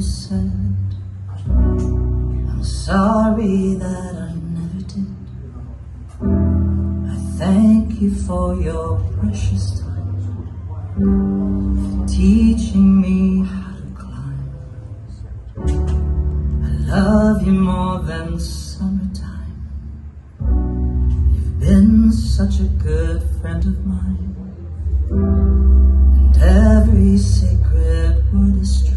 said. I'm sorry that I never did. I thank you for your precious time, teaching me how to climb. I love you more than summertime. You've been such a good friend of mine, and every sacred word is true.